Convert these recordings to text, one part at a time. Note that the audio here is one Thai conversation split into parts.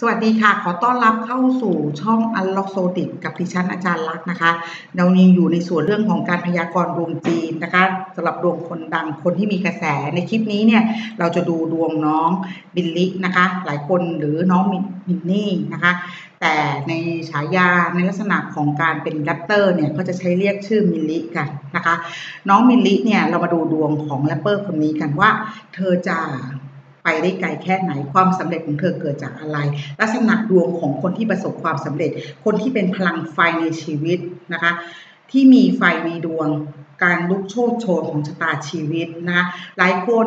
สวัสดีค่ะ ขอต้อนรับเข้าสู่ช่อง Unlock s o d i c กับดิฉันอาจารย์ลักษ์นะคะ เรายังอยู่ในส่วนเรื่องของการพยากรณ์ดวงจีนนะคะสำหรับดวงคนดังคนที่มีกระแสในคลิปนี้เนี่ยเราจะดูดวงน้องมิลลินะคะ หลายคนหรือน้องมินนี่นะคะ แต่ในฉายาในลักษณะของการเป็นแรปเปอร์เนี่ยก็จะใช้เรียกชื่อมิลลิกันนะคะ น้องมิลลิเนี่ยเรามาดูดวงของแรปเปอร์คนนี้กันว่า เธอจะ ไปได้ไกลแค่ไหนความสำเร็จของเธอเกิดจากอะไร ลักษณะดวงของคนที่ประสบความสำเร็จ คนที่เป็นพลังไฟในชีวิตนะคะ ที่มีไฟในดวง การลุกโชดโชนของชะตาชีวิตนะหลายคน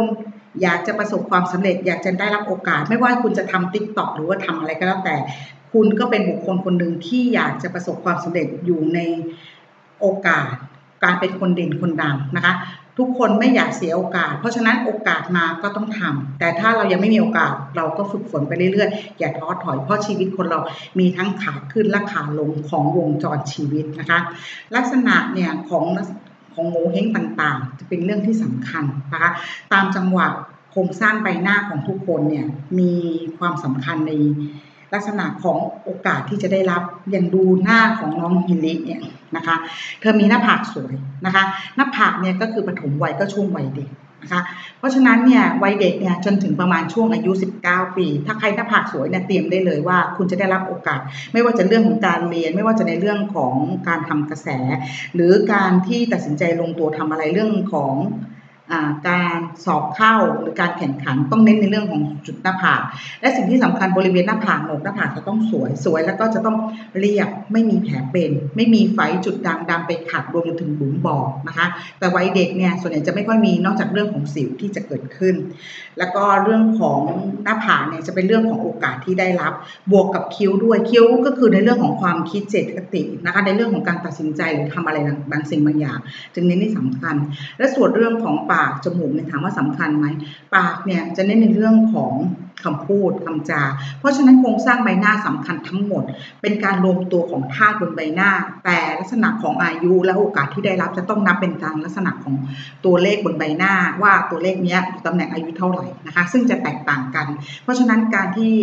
อยากจะประสบความสำเร็จ อยากจะได้รับโอกาส ไม่ว่าคุณจะทำติ๊กต็อกหรือว่าทำอะไรก็แล้วแต่ คุณก็เป็นบุคคลคนหนึ่งที่อยากจะประสบความสำเร็จอยู่ในโอกาส การเป็นคนเด่นคนดังนะคะ ทุกคนไม่อยากเสียโอกาส เพราะฉะนั้นโอกาสมาก็ต้องทำแต่ถ้าเรายังไม่มีโอกาสเราก็ฝึกฝนไปเรื่อยๆ อย่าท้อถอยเพราะชีวิตคนเรามีทั้งขาขึ้นและขาลงของวงจรชีวิตนะคะ ลักษณะเนี่ยของของโงเฮงต่างๆ จะเป็นเรื่องที่สำคัญนะคะตามจังหวะโครงสร้างใบหน้าของทุกคนเนี่ยมีความสำคัญใน ลักษณะของโอกาสที่จะได้รับอย่างดูหน้าของน้องฮิลิเนี่ยนะคะเธอมีหน้าผากสวยนะคะ หน้าผากเนี่ยก็คือปฐมวัยก็ช่วงวัยเด็กนะคะเพราะฉะนั้นเนี่ยวัยเด็กเนี่ยจนถึงประมาณช่วงอายุ 19 ปี ถ้าใครหน้าผากสวยเนี่ยเตรียมได้เลยว่า คุณจะได้รับโอกาส ไม่ว่าจะเรื่องของการเรียน ไม่ว่าจะในเรื่องของการทำกระแส หรือการที่ตัดสินใจลงตัวทำอะไรเรื่องของ การสอบเข้าหรือการแข่งขันต้องเน้นในเรื่องของจุดหน้าผากและสิ่งที่สำคัญบริเวณหน้าผากโหนกหน้าผากจะต้องสวยสวย แล้วก็จะต้องเรียบไม่มีแผลเป็น ไม่มีไฟจุดด่างดำไปขัดรวมถึงบุ๋มบอกนะคะ แต่วัยเด็กเนี่ยส่วนใหญ่จะไม่ค่อยมีนอกจากเรื่องของสิวที่จะเกิดขึ้น แล้วก็เรื่องของหน้าผากเนี่ยจะเป็นเรื่องของโอกาสที่ได้รับ บวกกับคิ้วด้วยคิ้วก็คือในเรื่องของความคิดเจตคตินะคะในเรื่องของการตัดสินใจหรือทำอะไรบางสิ่งบางอย่าง จึงเน้นที่สำคัญ และส่วนเรื่องของปากจมูกเนี่ยถามว่าสำคัญไหมปากเนี่ยจะเน้นในเรื่องของคำพูดคำจา เพราะฉะนั้นโครงสร้างใบหน้าสำคัญทั้งหมด เป็นการรวมตัวของธาตุบนใบหน้า แต่ลักษณะของอายุและโอกาสที่ได้รับจะต้องนับเป็นทางลักษณะของตัวเลขบนใบหน้า ว่าตัวเลขนี้ตำแหน่งอายุเท่าไหร่นะคะ ซึ่งจะแตกต่างกัน เพราะฉะนั้นการที่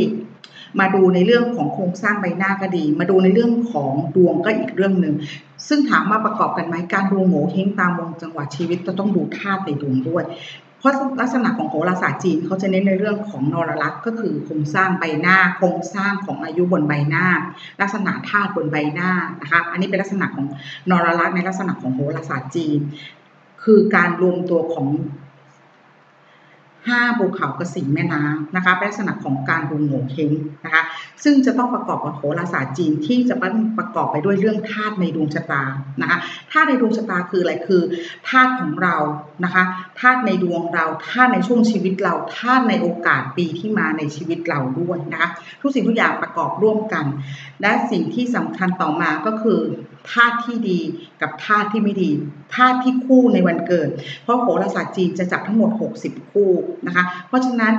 มาดูในเรื่องของโครงสร้างใบหน้าก็ดี มาดูในเรื่องของดวงก็อีกเรื่องหนึ่งซึ่งถามมาประกอบกันไหมการดูโงเฮงตามวงจังหวะชีวิตจะต้องดูธาตุในดวงด้วยเพราะลักษณะของโหราศาสตร์จีนเขาจะเน้นในเรื่องของนรลักษ์ก็คือโครงสร้างใบหน้า โครงสร้างของอายุบนใบหน้า ลักษณะธาตุบนใบหน้านะคะอันนี้เป็นลักษณะของนรลักษ์ในลักษณะของโหราศาสตร์จีน คือการรวมตัวของ ห้าภูเขากระสิงแม่น้ำนะคะเป็นลักษณะของการดูโง่เฮงนะคะซึ่งจะต้องประกอบกับโหราศาสตร์จีนที่จะประกอบไปด้วยเรื่องธาตุในดวงชะตานะคะธาตุในดวงชะตาคืออะไรคือธาตุของเรานะคะธาตุในดวงเราธาตุในช่วงชีวิตเราธาตุในโอกาสปีที่มาในชีวิตเราด้วยนะคะทุกสิ่งทุกอย่างประกอบร่วมกัน และสิ่งที่สำคัญต่อมาก็คือ ธาตุที่ดีกับธาตุที่ไม่ดีธาตุที่คู่ในวันเกิด เพราะโหราศาสตร์จีนจะจับทั้งหมด 60 คู่นะคะ เพราะฉะนั้น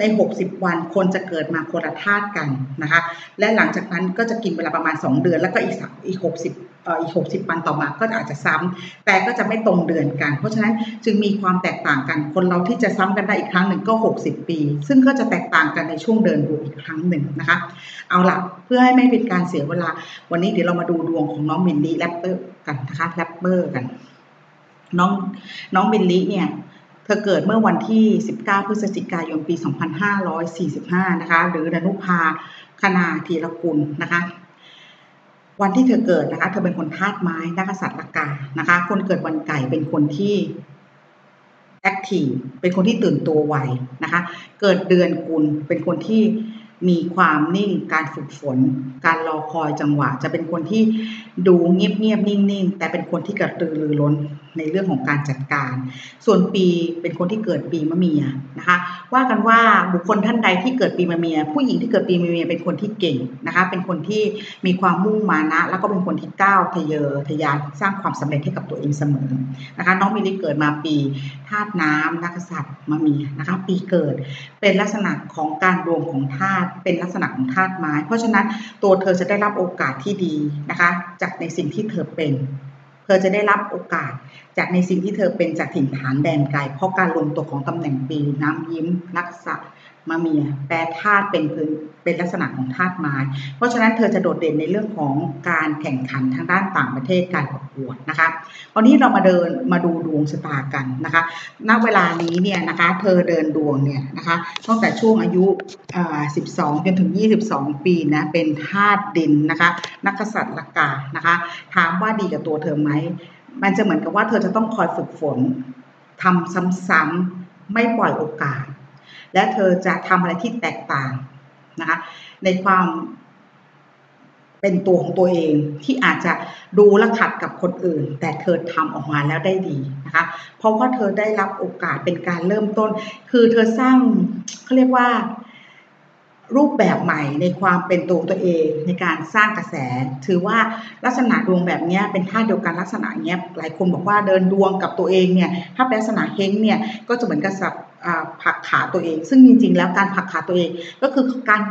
ใน 60 วันคนจะเกิดมาคนละธาตุกันนะคะ และหลังจากนั้นก็จะกินเวลาประมาณ 2 เดือน แล้วก็อีกอีก60เอ่ออีก 60 วันต่อมาก็อาจจะซ้ำแต่ก็จะไม่ตรงเดือนกัน เพราะฉะนั้นจึงมีความแตกต่างกัน คนเราที่จะซ้ำกันได้อีกครั้งหนึ่งก็ 60 ปี ซึ่งก็จะแตกต่างกันในช่วงเดินดวงอีกครั้งหนึ่งนะคะ เอาละเพื่อให้ไม่เป็นการเสียเวลา วันนี้เดี๋ยวเรามาดูดวงของน้องมิลลิแรปเปอร์กันนะคะแรปเปอร์กัน น้องน้องมิลลิเนี่ย เธอเกิดเมื่อวันที่ 19 พฤศจิกายน ปี 2545 นะคะ หรือดนุภาคณาธีรกุลนะคะ วันที่เธอเกิดนะคะ เธอเป็นคนธาตุไม้นักษัตริย์ละกา นะคะ คนเกิดวันไก่เป็นคนที่แอคทีฟ เป็นคนที่ตื่นตัวไวนะคะ เกิดเดือนกุล เป็นคนที่มีความนิ่ง การฝึกฝน การรอคอยจังหวะ จะเป็นคนที่ดูเงียบๆนิ่งๆ แต่เป็นคนที่กระตือรือร้น ในเรื่องของการจัดการ ส่วนปีเป็นคนที่เกิดปีมะเมียนะคะ ว่ากันว่าบุคคลท่านใดที่เกิดปีมะเมีย ผู้หญิงที่เกิดปีมะเมียเป็นคนที่เก่งนะคะ เป็นคนที่มีความมุ่งมานะ แล้วก็เป็นคนที่ก้าวทะเยอทะยานสร้างความสำเร็จให้กับตัวเองเสมอนะคะ น้องมิลิเกิดมาปีธาตุน้ำนักษัตริย์มะเมียนะคะ ปีเกิดเป็นลักษณะของการรวมของธาตุเป็นลักษณะของธาตุไม้ เพราะฉะนั้นตัวเธอจะได้รับโอกาสที่ดีนะคะ จากในสิ่งที่เธอเป็น ธอจะได้รับโอกาสจากในสิ่งที่เธอเป็นจากถิ่นฐานแดนไกล เพราะการรวมตัวของตำแหน่งปีน้ำยิ้มนักษะ มาเมียแปรธาตุเป็นพื้นเป็นลักษณะของธาตุไม้ เพราะฉะนั้นเธอจะโดดเด่นในเรื่องของการแข่งขันทางด้านต่างประเทศการประกวดนะคะวันนี้เรามาเดินมาดูดวงชะตากันนะคะณเวลานี้เนี่ยนะคะเธอเดินดวงเนี่ยนะคะตั้งแต่ช่วงอายุ 12 จนถึง 22 ปีนะเป็นธาตุดินนะคะนักษัตริย์ละกานะคะถามว่าดีกับตัวเธอไหมมันจะเหมือนกับว่าเธอจะต้องคอยฝึกฝนทำซ้ำๆไม่ปล่อยโอกาส และเธอจะทำอะไรที่แตกต่างนะคะในความเป็นตัวของตัวเองที่อาจจะดูและขัดกับคนอื่น แต่เธอทำออกมาแล้วได้ดีนะคะเพราะว่าเธอได้รับโอกาสเป็นการเริ่มต้น คือเธอสร้างเขาเรียกว่ารูปแบบใหม่ในความเป็นตัวตัวเองในการสร้างกระแส ถือว่าลักษณะดวงแบบนี้เป็นท่าเดียวกันลักษณะเนี้ยหลายคนบอกว่าเดินดวงกับตัวเองเนี่ยถ้าเป็นลักษณะเฮงเนี่ยก็จะเหมือนกับสับ ผักขาตัวเอง ซึ่งจริง ๆ แล้วการผักขาตัวเอง ก็คือการ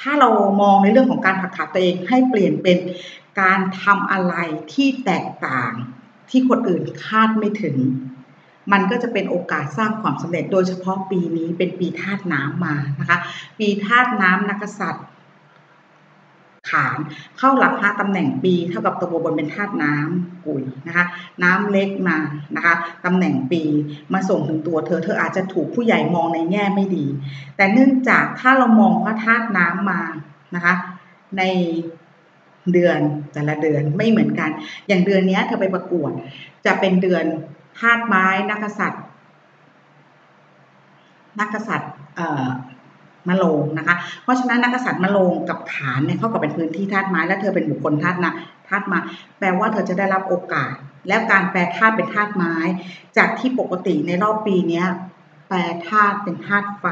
ถ้าเรามองในเรื่องของการผักขาตัวเองให้เปลี่ยนเป็นการทำอะไรที่แตกต่างที่คนอื่นคาดไม่ถึง มันก็จะเป็นโอกาสสร้างความสำเร็จโดยเฉพาะปีนี้เป็นปีธาตุน้ำมานะคะ ปีธาตุน้ำนักษัตริย์ ขานเข้าหลักห้าตำแหน่งปีเท่ากับตัวบนเป็นธาตุน้ำกุยนะคะ น้ำเล็กมานะคะตำแหน่งปีมาส่งถึงตัวเธอ เธออาจจะถูกผู้ใหญ่มองในแง่ไม่ดี แต่เนื่องจากถ้าเรามองว่าธาตุน้ำมานะคะในเดือนแต่ละเดือนไม่เหมือนกัน อย่างเดือนนี้เธอไปประกวด จะเป็นเดือนธาตุไม้นักษัตริย์นักษัตริย์ มะโรงนะคะ เพราะฉะนั้นนักษัตริย์มะโรงกับขานเนี่ยเขาก็เป็นพื้นที่ธาตุไม้ และเธอเป็นบุคคลธาตุนะธาตุมาแปลว่าเธอจะได้รับโอกาส แล้วการแปลธาตุเป็นธาตุไม้ จากที่ปกติในรอบปีเนี้ แปลธาตุเป็นธาตุไฟ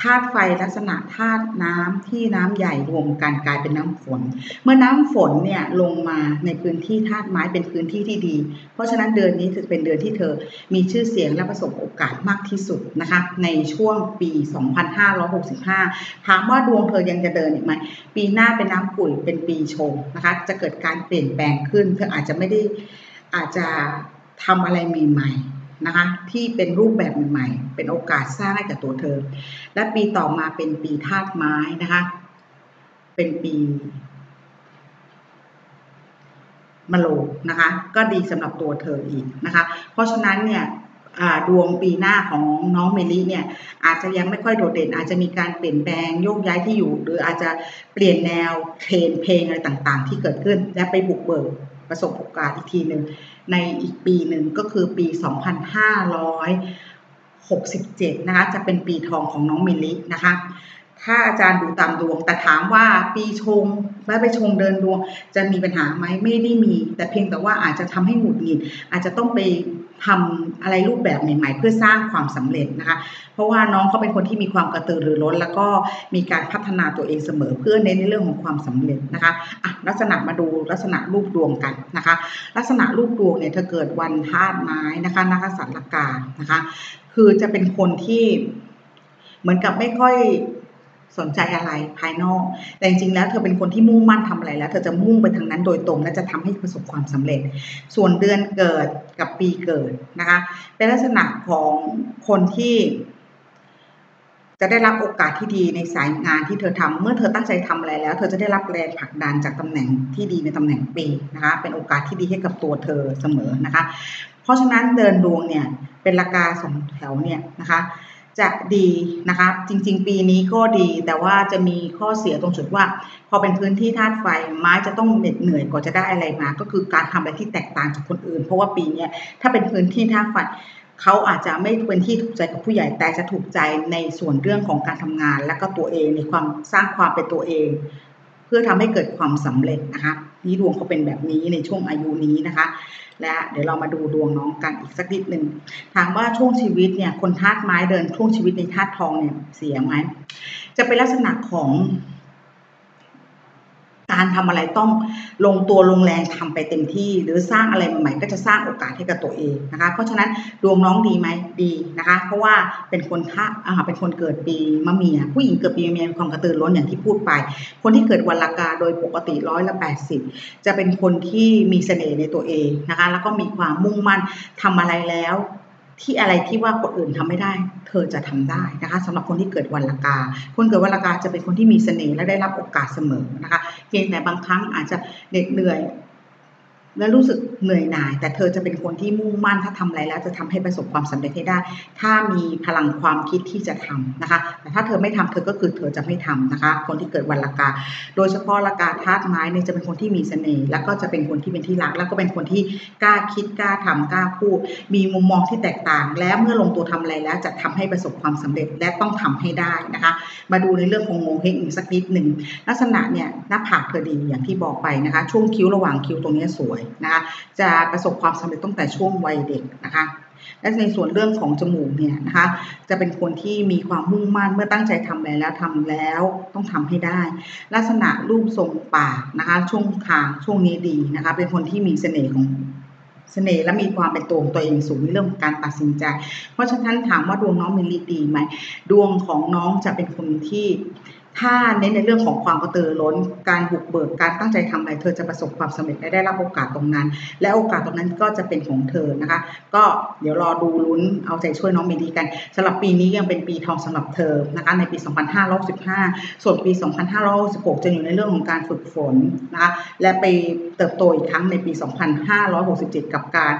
ธาตุไฟลักษณะธาตุน้ำที่น้ำใหญ่รวมกันกลายเป็นน้ำฝน เมื่อน้ำฝนเนี่ยลงมาในพื้นที่ธาตุไม้เป็นพื้นที่ที่ดี เพราะฉะนั้นเดือนนี้จะเป็นเดือนที่เธอมีชื่อเสียงและประสบโอกาสมากที่สุดนะคะในช่วงปี 2565 ถามว่าดวงเธอยังจะเดินอีกไหมปีหน้าเป็นน้ำปุ๋ยเป็นปีชงนะคะจะเกิดการเปลี่ยนแปลงขึ้น เธออาจจะไม่ได้อาจจะทำอะไรใหม่ๆ นะคะที่เป็นรูปแบบใหม่ๆ เป็นโอกาสสร้างให้กับตัวเธอ และปีต่อมาเป็นปีธาตุไม้นะคะ เป็นปีมะโลนะคะ ก็ดีสำหรับตัวเธออีกนะคะ เพราะฉะนั้นเนี่ยดวงปีหน้าของน้องเมลี่เนี่ยอาจจะยังไม่ค่อยโดดเด่น อาจจะมีการเปลี่ยนแปลงโยกย้ายที่อยู่ หรืออาจจะเปลี่ยนแนวเทรนเพลงอะไรต่างๆ ที่เกิดขึ้นและไปบุกเบิก ประสบโอกาสอีกทีหนึ่งในอีกปีหนึ่งก็คือปี 2567 นะคะจะเป็นปีทองของน้องมิลินะคะถ้าอาจารย์ดูตามดวง แต่ถามว่าปีชงและไปชงเดินดวง จะมีปัญหาไหมไม่ได้มี แต่เพียงแต่ว่าอาจจะทำให้หงุดหงิด อาจจะต้องไป ทำอะไรรูปแบบใหม่ ๆ เพื่อสร้างความสำเร็จนะคะ เพราะว่าน้องเขาเป็นคนที่มีความกระตือรือร้น แล้วก็มีการพัฒนาตัวเองเสมอเพื่อเน้นในเรื่องของความสำเร็จนะคะอะลักษณะมาดูลักษณะรูปดวงกันนะคะ ลักษณะรูปดวงเนี่ยเธอเกิดวันธาตุไม้นะคะนักษัตริย์ลกานะคะ คือจะเป็นคนที่เหมือนกับไม่ค่อย สนใจอะไรภายนอก แต่จริงๆแล้วเธอเป็นคนที่มุ่งมั่นทำอะไรแล้ว เธอจะมุ่งไปทางนั้นโดยตรงและจะทำให้ประสบความสำเร็จ ส่วนเดือนเกิดกับปีเกิดนะคะ เป็นลักษณะของคนที่จะได้รับโอกาสที่ดีในสายงานที่เธอทำเมื่อเธอตั้งใจทำอะไรแล้ว เธอจะได้รับแรงผลักดันจากตำแหน่งที่ดีในตำแหน่งปีนะคะ เป็นโอกาสที่ดีให้กับตัวเธอเสมอนะคะ เพราะฉะนั้นเดินดวงเนี่ยเป็นราคาสองแถวเนี่ยนะคะ จะดีนะคะจริง ๆ ปีนี้ก็ดี แต่ว่าจะมีข้อเสียตรงจุดว่า พอเป็นพื้นที่ธาตุไฟไม้จะต้องเหน็ดเหนื่อยกว่าจะได้อะไรมา ก็คือการทำอะไรที่แตกต่างจากคนอื่น เพราะว่าปีนี้ถ้าเป็นพื้นที่ธาตุไฟเขาอาจจะไม่เป็นที่ถูกใจกับผู้ใหญ่แต่จะถูกใจในส่วนเรื่องของการทำงาน และก็ตัวเองในความสร้างความเป็นตัวเอง เพื่อทำให้เกิดความสำเร็จนะคะ นี่ดวงเขาเป็นแบบนี้ในช่วงอายุนี้นะคะ และเดี๋ยวเรามาดูดวงน้องกันอีกสักนิดหนึ่งถามว่าช่วงชีวิตเนี่ยคนธาตุไม้เดินช่วงชีวิตในธาตุทองเนี่ยเสียไหมจะเป็นลักษณะของ การทำอะไรต้องลงตัวลงแรงทำไปเต็มที่ หรือสร้างอะไรใหม่ๆก็จะสร้างโอกาสให้กับตัวเองนะคะ เพราะฉะนั้นดวงน้องดีไหมดีนะคะ เพราะว่าเป็นคนท่าเป็นคนเกิดปีมะเมีย ผู้หญิงเกิดปีมะเมียมีความกระตือร้นอย่างที่พูดไป คนที่เกิดวันละกาโดยปกติร้อยละแปดสิบจะเป็นคนที่มีเสน่ห์ในตัวเองนะคะ แล้วก็มีความมุ่งมั่นทำอะไรแล้ว ที่อะไรที่ว่าคนอื่นทำไม่ได้ เธอจะทำได้นะคะสำหรับคนที่เกิดวันละกา คนเกิดวันละกาจะเป็นคนที่มีเสน่ห์และได้รับโอกาสเสมอนะคะเพียงแต่บางครั้งอาจจะเหน็ดเหนื่อย และรู้สึก เหนื่อยหน่าย แต่เธอจะเป็นคนที่มุ่งมั่นถ้าทำอะไรแล้วจะทำให้ประสบความสำเร็จให้ได้ ถ้ามีพลังความคิดที่จะทำนะคะ แต่ถ้าเธอไม่ทำเธอก็คือเธอจะไม่ทำนะคะ คนที่เกิดวันละกา โดยเฉพาะละกาธาตุไม้เนี่ยจะเป็นคนที่มีเสน่ห์แล้วก็จะเป็นคนที่เป็นที่รัก แล้วก็เป็นคนที่กล้าคิดกล้าทำกล้าพูด มีมุมมองที่แตกต่าง แล้วเมื่อลงตัวทำอะไรแล้วจะทำให้ประสบความสำเร็จและต้องทำให้ได้นะคะ มาดูในเรื่องของโงเฮงอีกสักนิดหนึ่งลักษณะเนี่ยหน้าผากเธอดีอย่างที่บอกไปนะคะ ช่วงคิ้วระหว่างคิ้วตรงนี้สวยนะคะจะประสบความสำเร็จตั้งแต่ช่วงวัยเด็กนะคะและในส่วนเรื่องของจมูกเนี่ยนะคะ จะเป็นคนที่มีความมุ่งมั่นเมื่อตั้งใจทำอะไรแล้วทำแล้วต้องทำให้ได้ ลักษณะรูปทรงปากนะคะ ช่วงคางช่วงนี้ดีนะคะ เป็นคนที่มีเสน่ห์ของเสน่ห์และมีความเป็นตัวของตัวเองสูงในเรื่องของการตัดสินใจ เพราะฉะนั้นถามว่าดวงน้องมิลลิดีไหมดวงของน้องจะเป็นคนที่ ถ้าเน้นในเรื่องของความกระตือร้น การบุกเบิก การตั้งใจทำอะไร เธอจะประสบความสำเร็จและได้รับโอกาสตรงนั้น และโอกาสตรงนั้นก็จะเป็นของเธอนะคะ ก็เดี๋ยวรอดูลุ้นเอาใจช่วยน้องเมลีกันสำหรับปีนี้ยังเป็นปีทองสำหรับเธอนะคะในปี 2565 ส่วนปี 2566 จะอยู่ในเรื่องของการฝึกฝนนะคะและไปเติบโตอีกครั้งในปี 2567 กับการ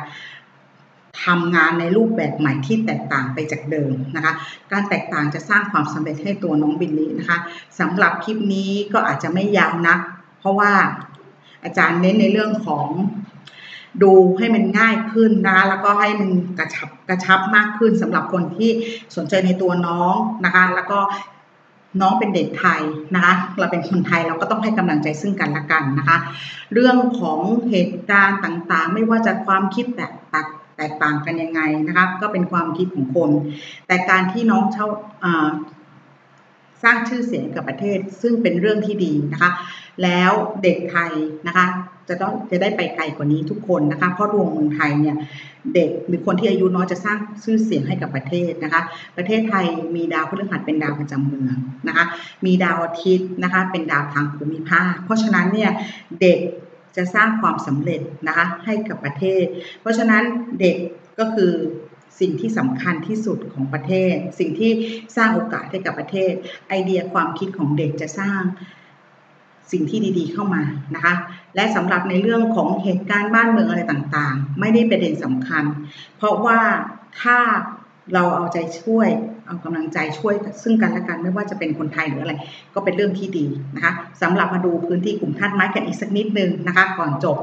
ทำงานในรูปแบบใหม่ที่แตกต่างไปจากเดิมนะคะ การแตกต่างจะสร้างความสำเร็จให้ตัวน้องบิลลี่นะคะสำหรับคลิปนี้ก็อาจจะไม่ยาวนัก เพราะว่าอาจารย์เน้นในเรื่องของดูให้มันง่ายขึ้นนะแล้วก็ให้มันกระชับกระชับมากขึ้นสำหรับคนที่สนใจในตัวน้องนะคะ แล้วก็น้องเป็นเด็กไทยนะคะ เราเป็นคนไทยเราก็ต้องให้กำลังใจซึ่งกันและกันนะคะ เรื่องของเหตุการณ์ต่างๆ ไม่ว่าจะความคิดแบบตัก แตกต่างกันยังไงนะคะก็เป็นความคิดของคน แต่การที่น้องเช่าสร้างชื่อเสียงกับประเทศซึ่งเป็นเรื่องที่ดีนะคะ แล้วเด็กไทยนะคะจะต้องจะได้ไปไกลกว่านี้ทุกคนนะคะเพราะดวงเมืองไทยเนี่ยเด็กหรือคนที่อายุน้อยจะสร้างชื่อเสียงให้กับประเทศนะคะ ประเทศไทยมีดาวพฤหัสเป็นดาวประจำเมืองนะคะ มีดาวอาทิตย์นะคะเป็นดาวทางภูมิภาค เพราะฉะนั้นเนี่ยเด็ก จะสร้างความสำเร็จนะคะให้กับประเทศ เพราะฉะนั้นเด็กก็คือสิ่งที่สำคัญที่สุดของประเทศ สิ่งที่สร้างโอกาสให้กับประเทศ ไอเดียความคิดของเด็กจะสร้างสิ่งที่ดีๆเข้ามานะคะ และสำหรับในเรื่องของเหตุการณ์บ้านเมืองอะไรต่างๆ ไม่ได้ประเด็นสำคัญ เพราะว่าถ้า เราเอาใจช่วย เอากำลังใจช่วย ซึ่งกันและกันไม่ว่าจะเป็นคนไทยหรืออะไร ก็เป็นเรื่องที่ดีนะคะสำหรับมาดูพื้นที่กลุ่มธาตุไม้กันอีกสักนิดนึงนะคะ ก่อนจบ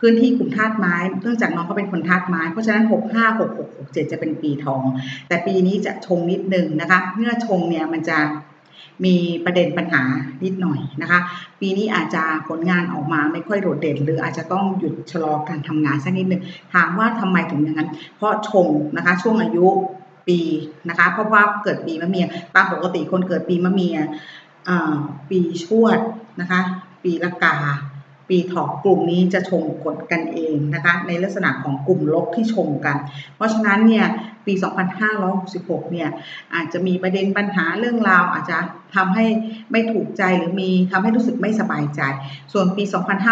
พื้นที่กลุ่มธาตุไม้เนื่องจากน้องเขาเป็นคนธาตุไม้ เพราะฉะนั้น 6 5 6 6 6 7 จะเป็นปีทอง แต่ปีนี้จะชงนิดนึงนะคะ เมื่อชงเนี่ยมันจะมีประเด็นปัญหานิดหน่อยนะคะ ปีนี้อาจจะผลงานออกมาไม่ค่อยโดดเด่น หรืออาจจะต้องหยุดชะลอการทำงานสักนิดหนึ่งถามว่าทำไมถึงอย่างนั้น เพราะชงนะคะ ช่วงอายุ ปีนะคะ เพราะว่าเกิดปีมะเมียตามปกติคนเกิดปีมะเมียปีชวดนะคะ ปีละกา ปีถอกกลุ่มนี้จะชงกดกันเองนะคะ ในลักษณะของกลุ่มลบที่ชงกัน เพราะฉะนั้นเนี่ยปี 2566 เนี่ยอาจจะมีประเด็นปัญหาเรื่องราว อาจจะทำให้ไม่ถูกใจหรือมีทำให้รู้สึกไม่สบายใจ ส่วนปี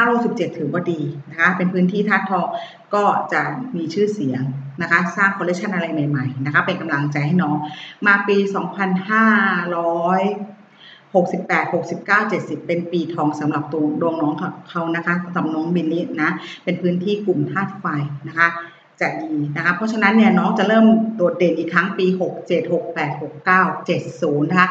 2567ถือว่าดีนะคะ เป็นพื้นที่ธาตุทองก็จะมีชื่อเสียง นะคะ สร้างคอลเลคชันอะไรใหม่ๆนะคะเป็นกำลังใจให้น้อง มาปี 2500 68 69 70 เป็นปีทองสำหรับตัวดวงน้องเขานะคะสำหรับน้องมินนี่นะ เป็นพื้นที่กลุ่มธาตุไฟนะคะจะดีนะคะเพราะฉะนั้นเนี่ยน้องจะเริ่มโดดเด่นอีกครั้งปี 67 68 69 70 นะคะ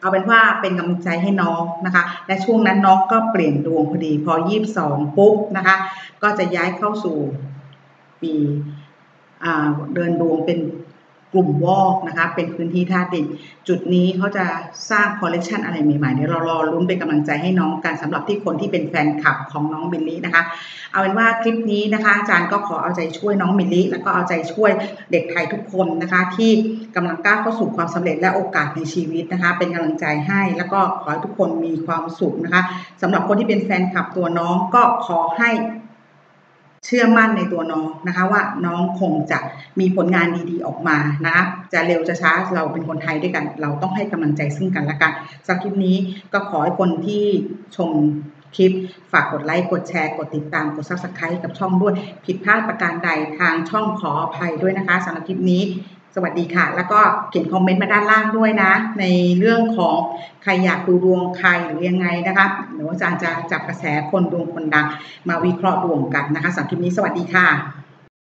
เอาเป็นว่าเป็นกำลังใจให้น้องนะคะ และช่วงนั้นน้องก็เปลี่ยนดวงพอดี พอ 22 ปุ๊บนะคะ ก็จะย้ายเข้าสู่ปี เดินดวงเป็นกลุ่มวอกนะคะ เป็นพื้นที่ธาตุดิน จุดนี้เขาจะสร้างคอลเลกชันอะไรใหม่ๆเดี๋ยวเรารอลุ้นเป็นกำลังใจให้น้องกันสำหรับที่คนที่เป็นแฟนคลับของน้องมิลลินะคะ เอาเป็นว่าคลิปนี้นะคะ อาจารย์ก็ขอเอาใจช่วยน้องมิลลิแล้วก็เอาใจช่วยเด็กไทยทุกคนนะคะ ที่กำลังก้าวเข้าสู่ความสำเร็จและโอกาสในชีวิตนะคะ เป็นกำลังใจให้แล้วก็ขอให้ทุกคนมีความสุขนะคะสำหรับคนที่เป็นแฟนคลับตัวน้องก็ขอให้ เชื่อมั่นในตัวน้องนะคะว่าน้องคงจะมีผลงานดีๆออกมานะคะจะเร็วจะช้าเราเป็นคนไทยด้วยกัน เราต้องให้กำลังใจซึ่งกันและกันสักคลิปนี้ก็ขอให้คนที่ชมคลิป ฝากกดไลค์ กดแชร์ กดติดตาม กด Subscribe กับช่องด้วย ผิดพลาดประการใดทางช่องขออภัยด้วยนะคะสำหรับคลิปนี้ สวัสดีค่ะ แล้วก็เขียนคอมเมนต์มาด้านล่างด้วยนะ ในเรื่องของใครอยากดูดวงใครหรือยังไงนะคะหนูอาจารย์จะจับกระแสคนดวงคนดังมาวิเคราะห์ดวงกันนะคะสำหรับคลิปนี้สวัสดีค่ะ